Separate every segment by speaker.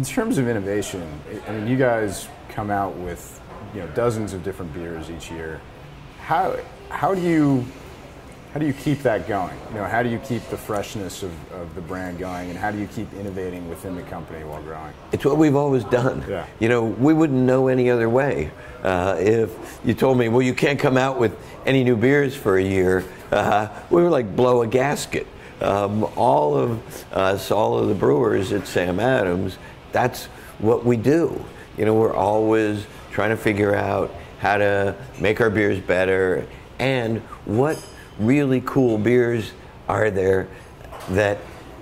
Speaker 1: In terms of innovation, I mean, you guys come out with you know dozens of different beers each year. How how do you how do you keep that going? You know, how do you keep the freshness of, of the brand going, and how do you keep innovating within the company while growing?
Speaker 2: It's what we've always done.
Speaker 1: Yeah.
Speaker 2: You know, we wouldn't know any other way. Uh, if you told me, well, you can't come out with any new beers for a year, uh, we would like blow a gasket. Um, all of us, all of the brewers at Sam Adams, that's what we do. You know, we're always trying to figure out how to make our beers better and what really cool beers are there that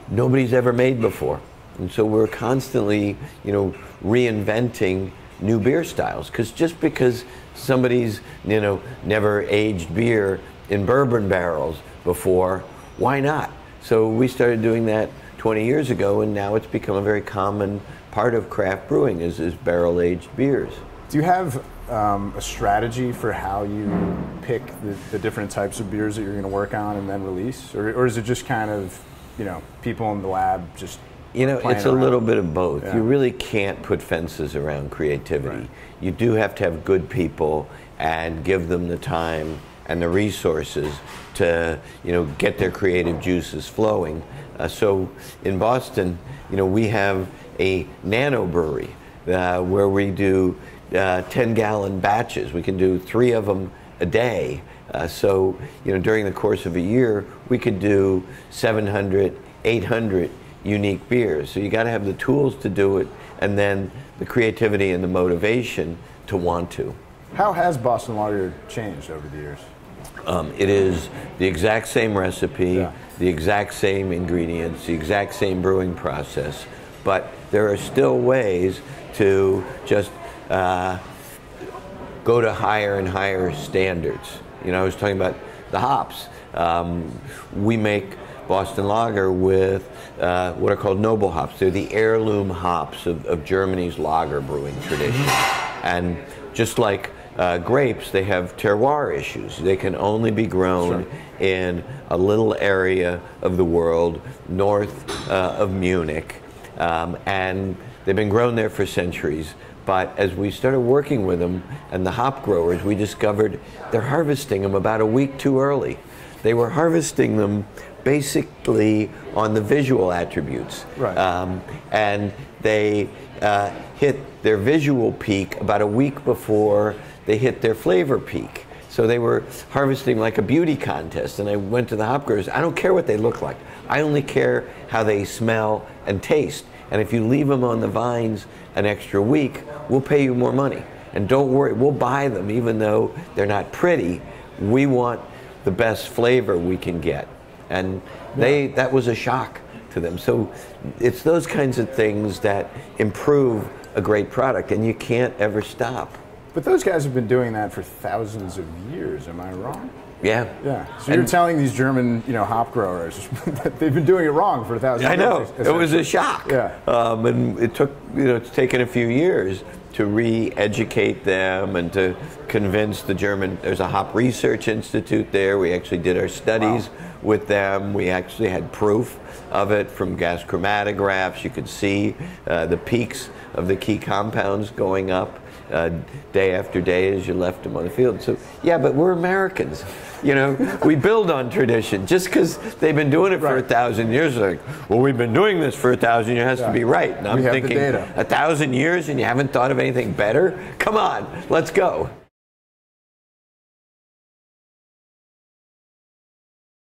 Speaker 2: nobody's ever made before. And so we're constantly, you know, reinventing new beer styles because just because somebody's, you know, never aged beer in bourbon barrels before, why not? So we started doing that 20 years ago, and now it's become a very common part of craft brewing is, is barrel aged beers.
Speaker 1: Do you have um, a strategy for how you pick the, the, different types of beers that you're going to work on and then release, or, or, is it just kind of you know people in the lab just
Speaker 2: you know it's
Speaker 1: around?
Speaker 2: a little bit of both.
Speaker 1: Yeah.
Speaker 2: You really can't put fences around creativity.
Speaker 1: Right.
Speaker 2: You do have to have good people and give them the time and the resources to you know get their creative juices flowing. Uh, so in Boston, you know we have a nano brewery uh, where we do uh, 10 gallon batches. We can do three of them a day. Uh, so, you know, during the course of a year, we could do 700, 800 unique beers. So you got to have the tools to do it and then the creativity and the motivation to want to.
Speaker 1: How has Boston Lager changed over the years?
Speaker 2: Um, it is the exact same recipe,
Speaker 1: yeah.
Speaker 2: the exact same ingredients, the exact same brewing process, but there are still ways to just uh, go to higher and higher standards. You know, I was talking about the hops. Um, we make Boston Lager with uh, what are called noble hops. They're the heirloom hops of, of Germany's lager brewing tradition. And just like uh, grapes, they have terroir issues. They can only be grown
Speaker 1: sure.
Speaker 2: in a little area of the world north uh, of Munich. Um, and they've been grown there for centuries. But as we started working with them and the hop growers, we discovered they're harvesting them about a week too early. They were harvesting them basically on the visual attributes.
Speaker 1: Right.
Speaker 2: Um, and they uh, hit their visual peak about a week before they hit their flavor peak. So they were harvesting like a beauty contest. And I went to the hop growers. I don't care what they look like. I only care how they smell and taste. And if you leave them on the vines an extra week, we'll pay you more money. And don't worry, we'll buy them even though they're not pretty. We want the best flavor we can get. And they that was a shock to them. So it's those kinds of things that improve a great product and you can't ever stop.
Speaker 1: But those guys have been doing that for thousands of years, am I wrong?
Speaker 2: Yeah.
Speaker 1: Yeah. So you're telling these German, you know, hop growers that they've been doing it wrong for a thousand years.
Speaker 2: I know.
Speaker 1: years.
Speaker 2: It was a shock.
Speaker 1: Yeah.
Speaker 2: Um, and it took, you know, it's taken a few years to re-educate them and to convince the German. There's a hop research institute there. We actually did our studies
Speaker 1: wow.
Speaker 2: with them. We actually had proof of it from gas chromatographs. You could see uh, the peaks of the key compounds going up uh, day after day as you left them on the field. So yeah, but we're Americans. You know, we build on tradition. Just because they've been doing it for
Speaker 1: right.
Speaker 2: a thousand years, like, well, we've been doing this for a thousand years, has
Speaker 1: yeah.
Speaker 2: to be right. And I'm thinking, a thousand years and you haven't thought of anything better? Come on, let's go.